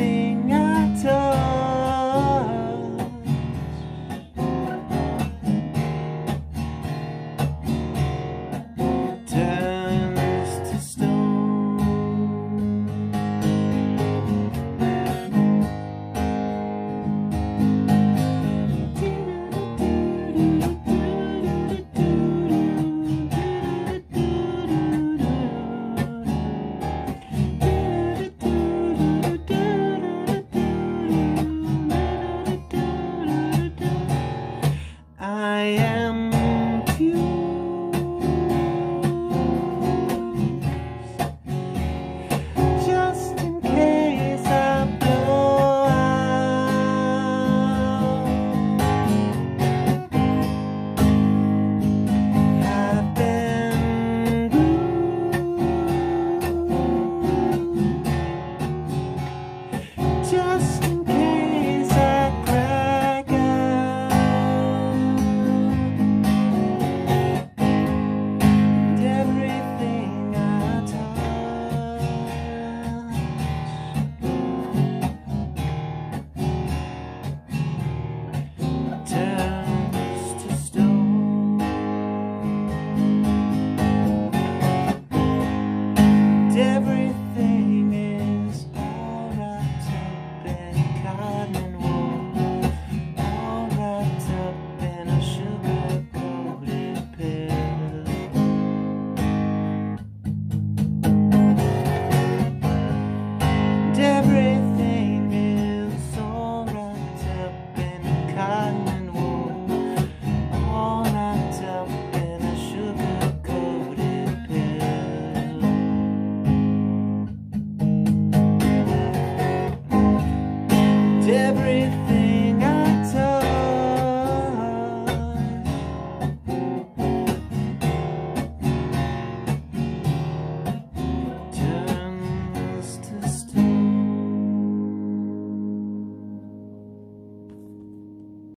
Everything